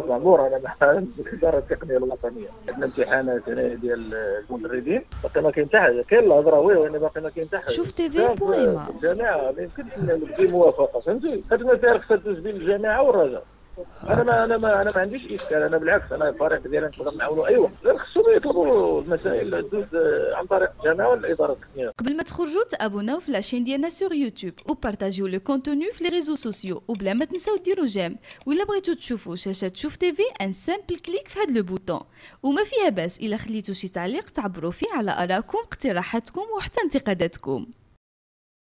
مأمور أنا مع الاداره التقنيه الوطنية. عندنا امتحانات هنا ديال المدربين باقي ما كاين حتى حاجة كاين الهضره oui وأنا باقي ما كاين حتى حاجة شوف TV الجامعة ما يمكنش نبدي موافقة فهمتي؟ خدمه فيها خصها تدوز بين الجامعة والرجاء. أنا ما أنا ما أنا ما عنديش إشكال. أنا بالعكس أنا الفريق ديالي نقدر نعاونوا اي وقت غير خصهم يطلبوا المسائل تدوز عن طريق الجامعة ولا الاداره التقنية. قبل ما تخرجوا تابوناو في la chaîne ديالنا sur YouTube وبارطاجيو le contenu في les réseaux sociaux وبلا ما تنساو ديروا j'aime ولا بغيتو تشوفوا شاشه شوف TV un simple clic في هذا le bouton وما فيها باس الا خليتو شي تعليق تعبروا فيه على ارائكم اقتراحاتكم وحتى انتقاداتكم